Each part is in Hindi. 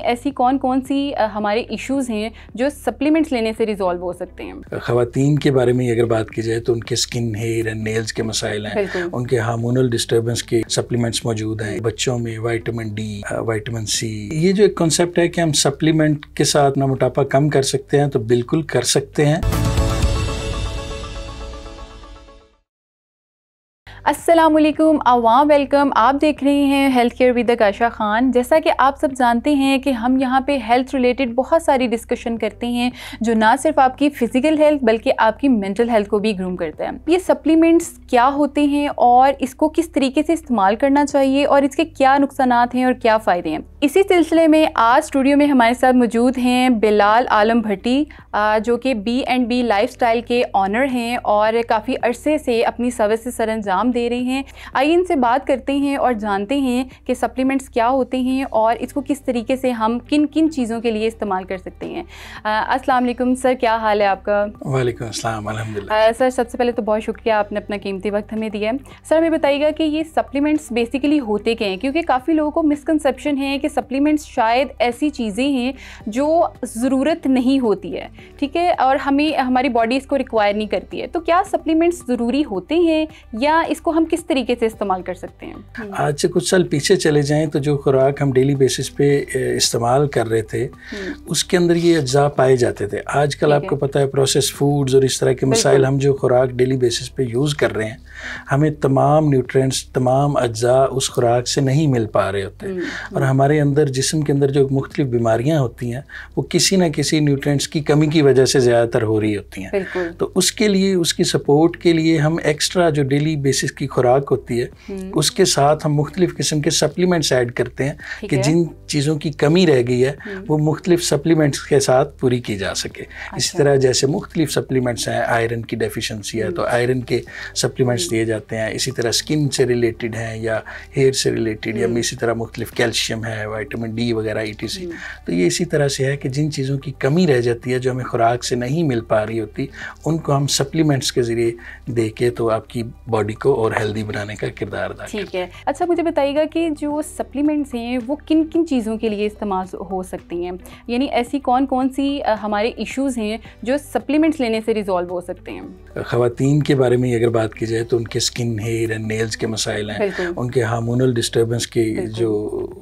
ऐसी कौन कौन सी हमारे इश्यूज़ हैं जो सप्लीमेंट्स लेने से रिजॉल्व हो सकते हैं? खातन के बारे में अगर बात की जाए तो उनके स्किन हेयर एंड नेल्स के मसाइल हैं। उनके हार्मोनल डिस्टर्बेंस के सप्लीमेंट्स मौजूद हैं। बच्चों में वाइटामिन डी वाइटामिन सी ये जो एक कॉन्सेप्ट है कि हम सप्लीमेंट के साथ अपना मोटापा कम कर सकते हैं तो बिल्कुल कर सकते हैं। अस्सलाम वालेकुम अवाम वेलकम आप देख रहे हैं health care with Kasha Khan जैसा कि आप सब जानते हैं कि हम यहाँ पे हेल्थ रिलेटेड बहुत सारी डिस्कशन करते हैं, जो ना सिर्फ़ आपकी फ़िज़िकल हेल्थ बल्कि आपकी मेंटल हेल्थ को भी ग्रूम करता है। ये सप्लीमेंट्स क्या होते हैं और इसको किस तरीके से इस्तेमाल करना चाहिए और इसके क्या नुकसान हैं और क्या फ़ायदे हैं? इसी सिलसिले में आज स्टूडियो में हमारे साथ मौजूद हैं बिलाल आलम भट्टी जो कि बी एंड बी लाइफ के ऑनर हैं और काफ़ी अरसे से अपनी सर्विस सर अंजाम दे रहे हैं। आइए इनसे बात करते हैं और जानते हैं कि सप्लीमेंट्स क्या होते हैं और इसको किस तरीके से हम किन किन चीज़ों के लिए इस्तेमाल कर सकते हैं। असलम सर क्या हाल है आपका? वालेकुम अस्सलाम अल्हम्दुलिल्लाह। सर सबसे पहले तो बहुत शुक्रिया आपने अपना कीमती वक्त हमें दिया है। सर हमें बताइएगा कि ये सप्लीमेंट्स बेसिकली होते क्या हैं? क्योंकि काफ़ी लोगों को मिसकनसप्शन है कि सप्लीमेंट्स शायद ऐसी चीज़ें हैं जो ज़रूरत नहीं होती है ठीक है? और हमें हमारी बॉडी इसको रिक्वायर नहीं करती है। तो क्या सप्लीमेंट्स ज़रूरी होते हैं या इसको हम किस तरीके से इस्तेमाल कर सकते हैं? हम्म। आज से कुछ साल पीछे चले जाएँ तो जो खुराक हम डेली बेसिस पे इस्तेमाल कर रहे थे हम्म। उसके अंदर ये अज्जा पाए जाते थे। आजकल आपको पता है प्रोसेस फूड्स और इस तरह के मसाइल हम जो खुराक डेली बेसिस पे यूज़ कर रहे हैं हमें तमाम न्यूट्रेंट्स तमाम अज्जा उस खुराक से नहीं मिल पा रहे होते। हम्म, और हमारे अंदर जिसम के अंदर जो मुख्तलिफ़ बीमारियाँ होती हैं वो किसी न किसी न्यूट्रेंट्स की कमी की वजह से ज़्यादातर हो रही होती हैं। तो उसके लिए उसकी सपोर्ट के लिए हम एक्स्ट्रा जो डेली बेसिस की खुराक होती है हम्म। उसके साथ हम मुख्तलिफ़ किस्म के सप्लीमेंट्स ऐड करते हैं कि जिन चीज़ों की कमी रह गई है हम्म। वो मुख्तलिफ़ सप्लीमेंट्स के साथ पूरी की जा सके अच्छा। इसी तरह जैसे मुख्तलिफ़ सप्लीमेंट्स हैं आयरन की डेफिशेंसी है तो आयरन हम्म। के सप्लीमेंट्स दिए जाते हैं इसी तरह स्किन से रिलेटेड हैं या हेयर से रिलेटेड या इसी तरह मुख्तलिफ़ कैल्शियम है वाइटामिन डी वगैरह ई तो ये इसी तरह से है कि जिन चीज़ों की कमी रह जाती है जो हमें खुराक से नहीं मिल पा रही होती उनको हम सप्लीमेंट्स के ज़रिए दे के तो आपकी बॉडी को और हेल्दी बनाने का किरदार अदा ठीक है। अच्छा मुझे बताइएगा कि जो सप्लीमेंट्स हैं वो किन किन चीज़ों के लिए इस्तेमाल हो सकती हैं? यानी ऐसी कौन कौन सी हमारे इश्यूज़ हैं जो सप्लीमेंट्स लेने से रिजॉल्व हो सकते हैं? ख़वान के बारे में अगर बात की जाए तो उनके स्किन हेयर एंड नेल्स के मसाइल हैं। उनके हार्मोनल डिस्टर्बेंस के जो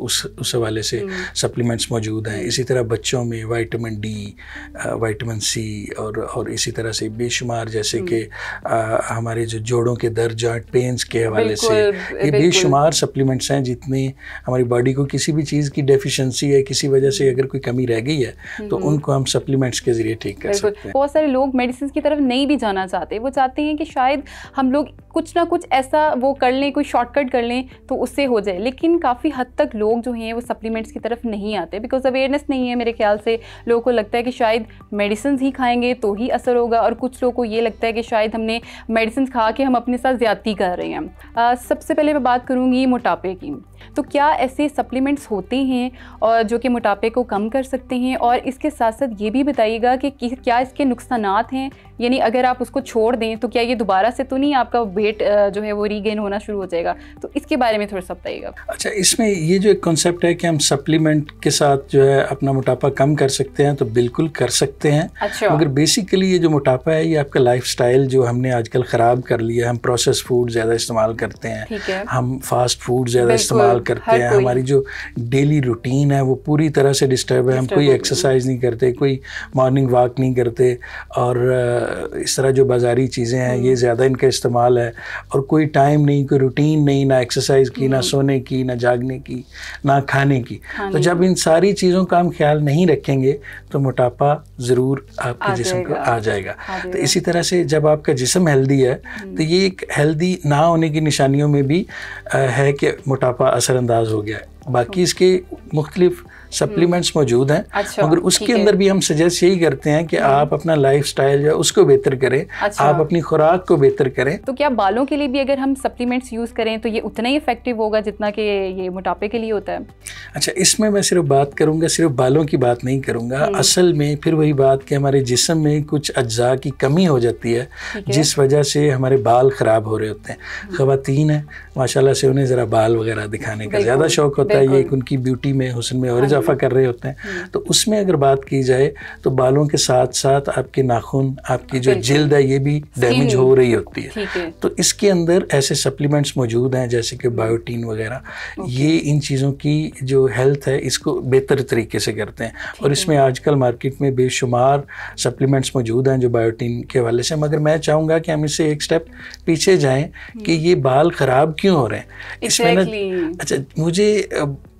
उस उस हवाले से सप्लीमेंट्स हम्म। मौजूद हैं। इसी तरह बच्चों में वाइटामिन डी वाइटामिन सी और और इसी तरह से बेशुमार जैसे हम्म। कि हमारे जो जोड़ों के दर्द जॉइंट पेन्स के हवाले से। ये बेशुमार सप्लीमेंट्स हैं जितने हमारी बॉडी को किसी भी चीज़ की डेफिशिएंसी है किसी वजह से अगर कोई कमी रह गई है तो हम्म। उनको हम सप्लीमेंट्स के ज़रिए ठीक कर सकते हैं। बहुत सारे लोग मेडिसिन की तरफ़ नहीं भी जाना चाहते। वो चाहते हैं कि शायद हम लोग कुछ ना कुछ ऐसा वो कर लें कोई शॉर्टकट कर लें तो उससे हो जाए। लेकिन काफ़ी हद तक लोग जो हैं वो सप्लीमेंट्स की तरफ़ नहीं आते। बिकॉज़ अवेयरनेस नहीं है मेरे ख्याल से। लोगों को लगता है कि शायद मेडिसिन ही खाएँगे तो ही असर होगा। और कुछ लोगों को ये लगता है कि शायद हमने मेडिसिन खा के हम अपने साथ ज़्यादती कर रहे हैं। सबसे पहले मैं बात करूँगी मोटापे की। तो क्या ऐसे सप्लीमेंट्स होते हैं और जो कि मोटापे को कम कर सकते हैं? और इसके साथ साथ ये भी बताइएगा कि क्या इसके नुकसान हैं? यानी अगर आप उसको छोड़ दें तो क्या ये दोबारा से तो नहीं आपका वेट जो है वो रीगेन होना शुरू हो जाएगा? तो इसके बारे में थोड़ा सा बताइएगा। अच्छा इसमें ये जो एक कॉन्सेप्ट है कि हम सप्लीमेंट के साथ जो है अपना मोटापा कम कर सकते हैं तो बिल्कुल कर सकते हैं। अच्छा। मगर बेसिकली ये जो मोटापा है ये आपका लाइफ जो हमने आजकल ख़राब कर लिया हम प्रोसेस फ़ूड ज़्यादा इस्तेमाल करते हैं। हम फास्ट फ़ूड ज़्यादा इस्तेमाल करते हैं। हमारी जो डेली रूटीन है वो पूरी तरह से डिस्टर्ब है। हम कोई एक्सरसाइज नहीं करते कोई मॉर्निंग वॉक नहीं करते और इस तरह जो बाज़ारी चीज़ें हैं ये हम्म। ज़्यादा इनका इस्तेमाल है। और कोई टाइम नहीं कोई रूटीन नहीं ना एक्सरसाइज की ना हम्म। सोने की ना जागने की ना खाने की। तो जब इन सारी चीज़ों का हम ख्याल नहीं रखेंगे तो मोटापा ज़रूर आपके जिसम को आ जाएगा। तो इसी तरह से जब आपका जिसम हेल्दी है हम्म। तो ये एक हेल्दी ना होने की निशानियों में भी है कि मोटापा असरअंदाज हो गया है। बाकी इसके मुख्तलिफ़ सप्लीमेंट्स मौजूद हैं। अच्छा, मगर उसके अंदर भी हम सजेस्ट यही करते हैं कि हम्म। आप अपना लाइफ स्टाइल जो है उसको बेहतर करें। अच्छा। आप अपनी खुराक को बेहतर करें। तो क्या बालों के लिए भी अगर हम सप्लीमेंट्स यूज़ करें तो ये उतना ही इफ़ेक्टिव होगा जितना कि ये मोटापे के लिए होता है? अच्छा इसमें मैं सिर्फ़ बात करूँगा सिर्फ़ बालों की बात नहीं करूँगा। हम्म। असल में फिर वही बात कि हमारे जिसम में कुछ अज्जा की कमी हो जाती है जिस वजह से हमारे बाल ख़राब हो रहे होते हैं। हम्म। खातन है माशाला से उन्हें ज़रा बाल वगैरह दिखाने का ज़्यादा शौक होता है। ये उनकी ब्यूटी में हुसन में और हाँ इजाफा कर रहे होते हैं। तो उसमें अगर बात की जाए तो बालों के साथ साथ आपके नाखून आपकी जो जिल्द है ये भी डैमेज हो रही होती है। तो इसके अंदर ऐसे सप्लीमेंट्स मौजूद हैं जैसे कि बायोटीन वगैरह। ये इन चीज़ों की जो हेल्थ है इसको बेहतर तरीके से करते हैं। और इसमें आजकल मार्केट में बेशुमार सप्लीमेंट्स मौजूद हैं जो बायोटीन के हवाले से। मगर मैं चाहूँगा कि हम इससे एक स्टेप पीछे जाएँ कि ये बाल ख़राब क्यों हो रहे हैं? इसमें ना अच्छा मुझे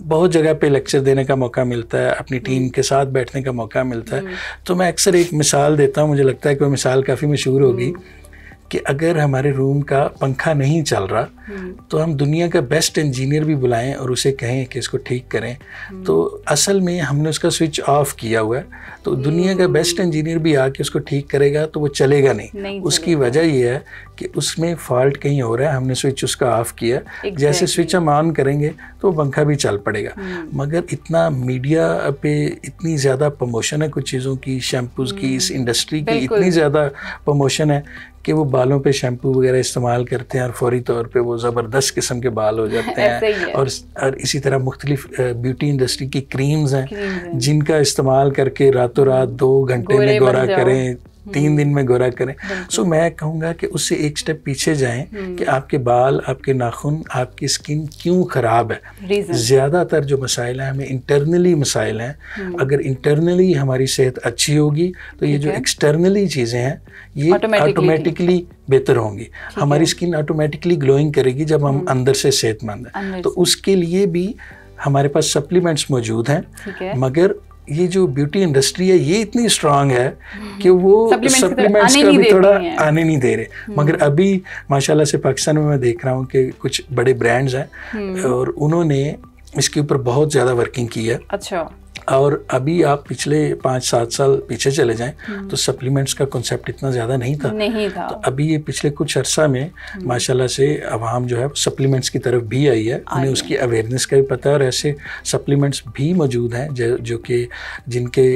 बहुत जगह पे लेक्चर देने का मौका मिलता है अपनी टीम हम्म। के साथ बैठने का मौका मिलता है हम्म। तो मैं अक्सर एक मिसाल देता हूँ मुझे लगता है कि वो मिसाल काफ़ी मशहूर होगी हम्म। कि अगर हमारे रूम का पंखा नहीं चल रहा हम्म। तो हम दुनिया का बेस्ट इंजीनियर भी बुलाएँ और उसे कहें कि इसको ठीक करें। हम्म। तो असल में हमने उसका स्विच ऑफ़ किया हुआ है। तो दुनिया का बेस्ट इंजीनियर भी आके उसको ठीक करेगा तो वो चलेगा नहीं, नहीं उसकी वजह यह है कि उसमें फॉल्ट कहीं हो रहा है हमने स्विच उसका ऑफ़ किया। Exactly. जैसे स्विच हम ऑन करेंगे तो पंखा भी चल पड़ेगा। हम्म। मगर इतना मीडिया पे इतनी ज़्यादा प्रमोशन है कुछ चीज़ों की शैम्पूज़ की इस इंडस्ट्री की इतनी ज़्यादा प्रमोशन है कि वो बालों पे शैम्पू वगैरह इस्तेमाल करते हैं और फौरी तौर पे वो ज़बरदस्त किस्म के बाल हो जाते हैं। और और इसी तरह मुख्तलिफ़ ब्यूटी इंडस्ट्री की क्रीम्स हैं जिनका इस्तेमाल करके रातों रात दो घंटे में गोरा करें तीन हम्म। दिन में गोरा करें। सो so, मैं कहूँगा कि उससे एक स्टेप पीछे जाएँ हम्म। कि आपके बाल आपके नाखून आपकी स्किन क्यों ख़राब है। ज़्यादातर जो मसाइल हैं हमें इंटरनली मसाइल हैं। हम्म। अगर इंटरनली हमारी सेहत अच्छी होगी तो ये जो एक्सटर्नली चीज़ें हैं ये ऑटोमेटिकली बेहतर होंगी। हमारी स्किन ऑटोमेटिकली ग्लोइंग करेगी जब हम अंदर से सेहतमंद हैं। तो उसके लिए भी हमारे पास सप्लीमेंट्स मौजूद हैं। मगर ये जो ब्यूटी इंडस्ट्री है ये इतनी स्ट्रांग है कि वो सप्लीमेंट्स का भी थोड़ा आने नहीं दे रहे। हम्म। मगर अभी माशाल्लाह से पाकिस्तान में मैं देख रहा हूँ कि कुछ बड़े ब्रांड्स हैं हम्म। और उन्होंने इसके ऊपर बहुत ज़्यादा वर्किंग की है। अच्छा। और अभी आप पिछले पाँच सात साल पीछे चले जाएँ हम्म। तो सप्लीमेंट्स का कॉन्सेप्ट इतना ज़्यादा नहीं था। नहीं था। तो अभी ये पिछले कुछ अरसा में हम्म। माशाल्लाह से आवाम जो है सप्लीमेंट्स की तरफ़ भी आई है। उन्हें उसकी अवेयरनेस का भी पता है और ऐसे सप्लीमेंट्स भी मौजूद हैं जो, जो कि जिनके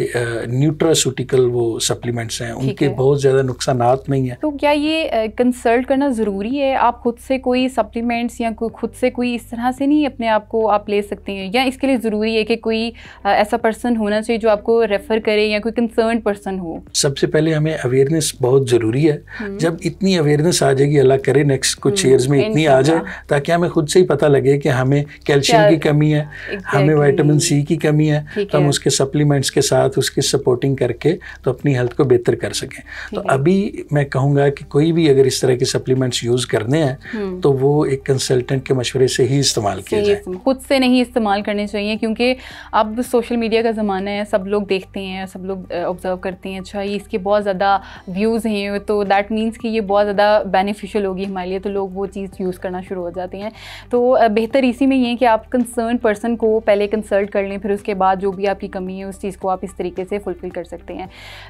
न्यूट्रासूटिकल वो सप्लीमेंट्स हैं उनके है। बहुत ज़्यादा नुकसान नहीं है। तो क्या ये कंसल्ट करना ज़रूरी है? आप खुद से कोई सप्लीमेंट्स या खुद से कोई इस तरह से नहीं अपने आप को आप ले सकते हैं? या इसके लिए ज़रूरी है कि कोई ऐसा पर्सन होना चाहिए जो आपको रेफर करे या कोई कंसर्न पर्सन हो। सबसे पहले हमें अवेयरनेस बहुत ज़रूरी है। हम्म। जब इतनी अवेयरनेस आ जाएगी अल्लाह करे नेक्स्ट कुछ ईयर्स हम्म, में इतनी आ जाए ताकि हमें खुद से ही पता लगे कि हमें कैल्शियम की कमी है हमें वाइटामिन सी की कमी है। तो हम उसके सप्लीमेंट्स के साथ उसकी सपोर्टिंग करके तो अपनी हेल्थ को बेहतर कर सकें। तो अभी मैं कहूँगा कि कोई भी अगर इस तरह के सप्लीमेंट्स यूज़ करने हैं हम्म। तो वो एक कंसल्टेंट के मशवरे से ही इस्तेमाल किया जाए। खुद से नहीं इस्तेमाल करने चाहिए क्योंकि अब सोशल मीडिया का ज़माना है, सब लोग देखते हैं, सब लोग ऑब्ज़र्व करते हैं अच्छा ये इसके बहुत ज़्यादा व्यूज़ हैं तो दैट मीन्स कि ये बहुत ज़्यादा बेनिफिशियल होगी हमारे लिए तो लोग वो चीज़ यूज़ करना शुरू हो जाते हैं। तो बेहतर इसी में ये है कि आप कंसर्न पर्सन को पहले कंसल्ट कर लें, फिर उसके बाद जो भी आपकी कमी है, उस चीज़ को आप इस तरीके से फुलफ़िल कर सकते हैं।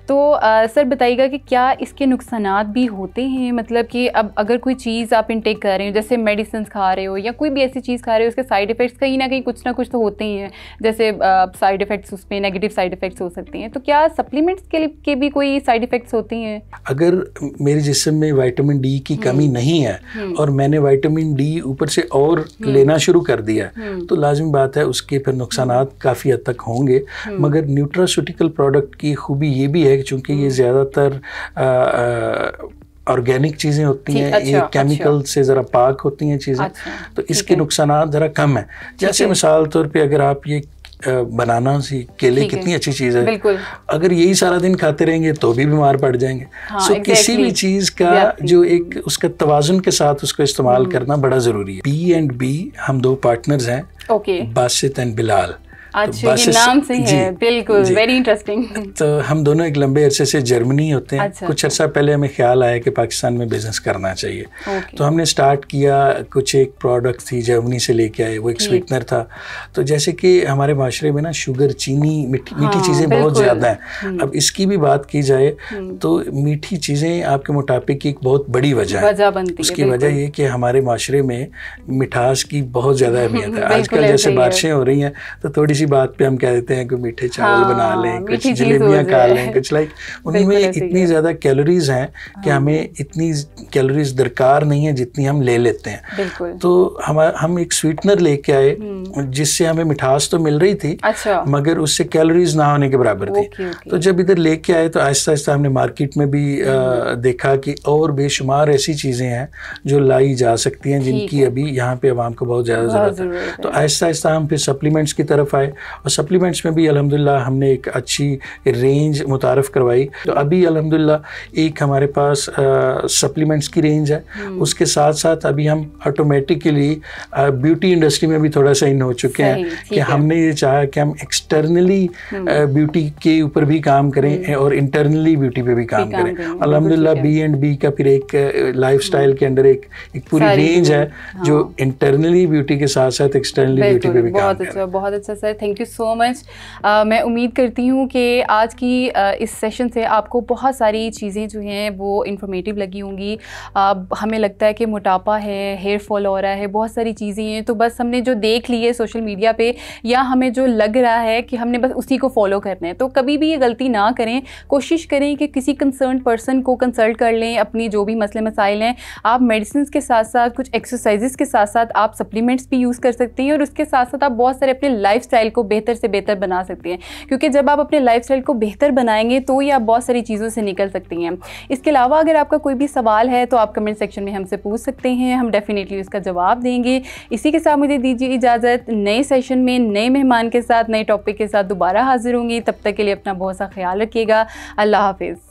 तो सर बताइएगा कि क्या इसके नुकसान भी होते हैं? मतलब कि अब अगर कोई चीज़ आप इनटेक कर रहे हो, जैसे मेडिसिन खा रहे हो या कोई भी ऐसी चीज़ खा रहे हो, उसके साइड इफ़ेक्ट्स कहीं ना कहीं कुछ ना कुछ तो होते ही हैं। जैसे साइड इफ़ेक्ट्स उस पर नेगेटिव साइड इफ़ेक्ट्स हो सकते हैं। तो क्या सप्लीमेंट्स के, लिए के भी कोई साइड इफ़ेक्ट्स होती हैं? अगर मेरे जिसम में विटामिन डी की कमी हम्म। नहीं है हम्म। और मैंने विटामिन डी ऊपर से और हम्म। लेना शुरू कर दिया तो लाजमी बात है उसके फिर नुकसान काफ़ी हद तक होंगे। मगर न्यूट्रासूटिकल प्रोडक्ट की खूबी ये भी है चूँकि ये ज़्यादातर ऑर्गेनिक चीज़ें होती हैं अच्छा, ये केमिकल अच्छा। से ज़रा पाक होती हैं चीज़ें अच्छा, तो इसके नुकसान ज़रा कम है। जैसे मिसाल तौर पे अगर आप ये बनाना सी केले कितनी अच्छी चीज़ है। अगर यही सारा दिन खाते रहेंगे तो भी बीमार पड़ जाएँगे। हाँ, सो so, किसी भी चीज़ का जो एक उसका तोजुन के साथ उसको इस्तेमाल हम्म। करना बड़ा ज़रूरी है। बी एंड बी हम दो पार्टनर्स हैं। बासित एंड बिलाल। अच्छा तो ये नाम से है बिल्कुल वेरी इंटरेस्टिंग तो हम दोनों एक लंबे अरसे से जर्मनी होते हैं। अच्छा, कुछ अर्सा पहले हमें ख्याल आया कि पाकिस्तान में बिज़नेस करना चाहिए। तो हमने स्टार्ट किया कुछ एक प्रोडक्ट थी जर्मनी से लेके आए वो एक स्वीटनर था। तो जैसे कि हमारे माशरे में ना शुगर चीनी मीठी मीठी हाँ, चीज़ें बहुत ज़्यादा हैं। हम्म। अब इसकी भी बात की जाए हम्म। तो मीठी चीज़ें आपके मोटापे की एक बहुत बड़ी वजह है। उसकी वजह ये कि हमारे माशरे में मिठास की बहुत ज़्यादा अहमियत है। आजकल जैसे बारिशें हो रही हैं तो थोड़ी सी बात पे हम कह देते हैं कि मीठे चावल हाँ, बना लें कुछ जलेबियाँ खा लें कुछ लाइक उनमें इतनी ज़्यादा कैलोरीज हैं कि हाँ। हमें इतनी कैलोरीज दरकार नहीं है जितनी हम ले लेते हैं। तो हम हम एक स्वीटनर लेके आए हम्म। जिससे हमें मिठास तो मिल रही थी अच्छा। मगर उससे कैलोरीज ना होने के बराबर थी। तो जब इधर लेके आए तो आहिस्ता आहिस्ता हमने मार्केट में भी हम्म। देखा कि और बेशुमार ऐसी चीज़ें हैं जो लाई जा सकती हैं जिनकी अभी यहाँ पे आवाम को बहुत ज़्यादा ज़रूरत है। तो आहिस्ता आहिस्ता हम फिर सप्लीमेंट्स की तरफ़ आए। और सप्लीमेंट्स में भी अलहमदिल्ला हमने एक अच्छी रेंज मुतारफ़ करवाई तो अभी अलहमदिल्ला एक हमारे पास सप्लीमेंट्स की रेंज है हम्म। उसके साथ साथ अभी हम ऑटोमेटिकली ब्यूटी इंडस्ट्री में भी थोड़ा सा इन हो चुके हैं कि हमने ये चाहा कि हम एक्सटर्नली ब्यूटी हम्म। के ऊपर भी काम करें हम्म। और इंटरनली ब्यूटी पे भी काम करें अलहमदिल्ला बी एंड बी का फिर एक लाइफ स्टाइल के अंदर एक एक पूरी रेंज है जो इंटरनली हाँ। ब्यूटी के साथ साथ एक्सटर्नली ब्यूटी पे भी बहुत अच्छा बहुत अच्छा sir thank you so much मैं उम्मीद करती हूँ कि आज की uh, इस सेशन से आपको बहुत सारी चीज़ें जो हैं वो इन्फॉर्मेटिव लगी होंगी। uh, हमें लगता है कि मोटापा है हेयर फॉल हो रहा है बहुत सारी चीज़ें हैं। तो बस हमने जो देख ली है सोशल मीडिया पे या हमें जो लग रहा है कि हमने बस उसी को फॉलो करना है। तो कभी भी ये गलती ना करें। कोशिश करें कि किसी कंसर्न पर्सन को कंसल्ट कर लें अपनी जो भी मसले मसाइल हैं। आप मेडिसिन के साथ साथ कुछ एक्सरसाइजेस के साथ साथ आप सप्लीमेंट्स भी यूज़ कर सकते हैं और उसके साथ साथ आप बहुत सारे अपने लाइफ को बेहतर से बेहतर बना सकते हैं। क्योंकि जब आप अपने लाइफ को बेहतर बनाएँगे तो ही आप बहुत सारी चीज़ों से निकल सकती हैं। इसके अलावा अगर आपका कोई भी सवाल है तो आप कमेंट सेक्शन में हमसे पूछ सकते हैं। हम डेफिनेटली उसका जवाब देंगे। इसी के साथ मुझे दीजिए इजाज़त। नए सेशन में नए मेहमान के साथ, नए टॉपिक के साथ दोबारा हाजिर होंगी। तब तक के लिए अपना बहुत सा ख्याल रखिएगा। अल्लाह हाफिज़।